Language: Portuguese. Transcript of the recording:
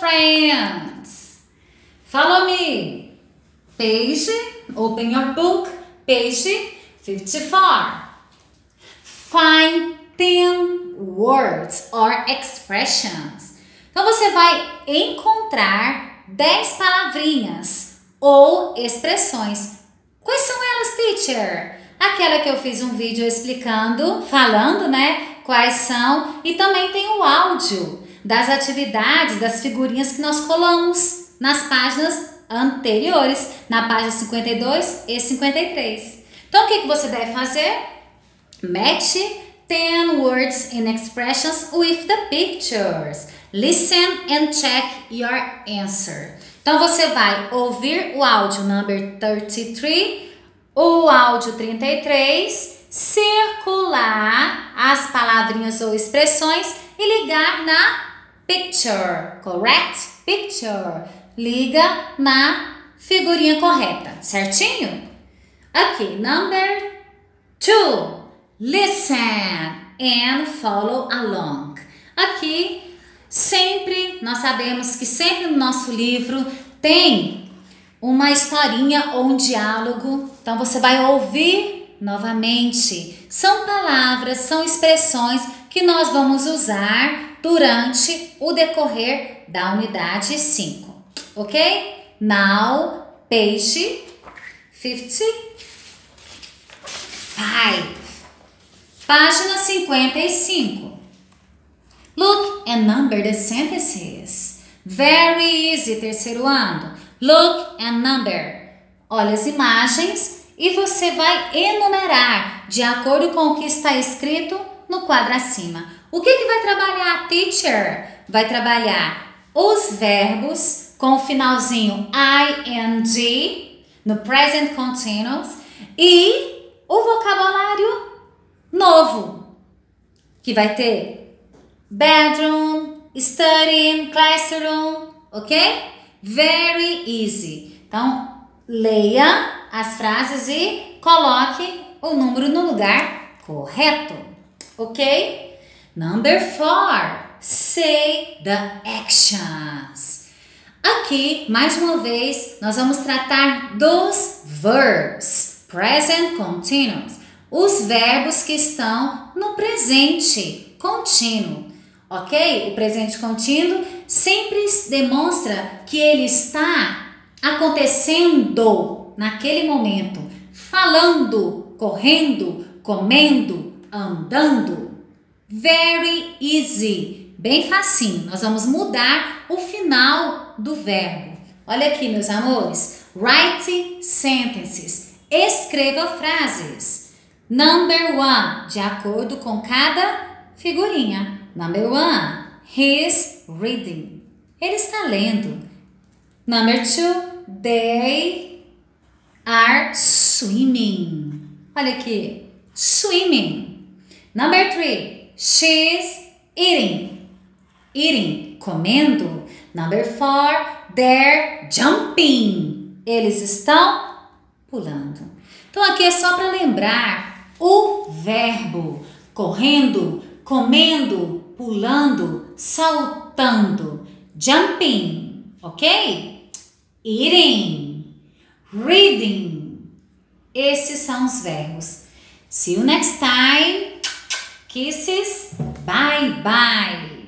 friends. Follow me. Page, open your book, page 54. Find 10 words or expressions. Então você vai encontrar 10 palavrinhas ou expressões. Quais são elas, teacher? Aquela que eu fiz um vídeo explicando, falando, né? Quais são, e também tem o áudio das atividades, das figurinhas que nós colamos nas páginas anteriores, na página 52 e 53. Então, o que, que você deve fazer? Match 10 words and expressions with the pictures. Listen and check your answer. Então, você vai ouvir o áudio number 33, o áudio 33, circular as palavrinhas ou expressões e ligar na picture, correct? Picture. Liga na figurinha correta, certinho? Aqui, number two. Listen and follow along. Aqui, sempre, nós sabemos que sempre no nosso livro tem uma historinha ou um diálogo. Então, você vai ouvir novamente. São palavras, são expressões que nós vamos usar durante o decorrer da unidade 5, ok? Now, page 55. Página 55. Look and number the sentences. Very easy, terceiro ano. Look and number. Olha as imagens e você vai enumerar de acordo com o que está escrito no quadro acima. O que, que vai trabalhar, teacher? Vai trabalhar os verbos com o finalzinho ing no present continuous e o vocabulário novo, que vai ter bedroom, studying, classroom, ok? Very easy. Então, leia as frases e coloque o número no lugar correto, ok? Number four, say the actions. Aqui, mais uma vez, nós vamos tratar dos verbs, present continuous, os verbos que estão no presente contínuo, ok? O presente contínuo sempre demonstra que ele está acontecendo naquele momento, falando, correndo, comendo, andando. Very easy. Bem facinho. Nós vamos mudar o final do verbo. Olha aqui, meus amores. Write sentences. Escreva frases. Number one, de acordo com cada figurinha. Number one, he's reading. Ele está lendo. Number two, they are swimming. Olha aqui, swimming. Number three, She's eating. Eating, comendo. Number four, they're jumping. Eles estão pulando. Então aqui é só para lembrar o verbo correndo, comendo, pulando, saltando. Jumping, ok? Eating, reading. Esses são os verbos. See you next time. Kisses. Bye bye.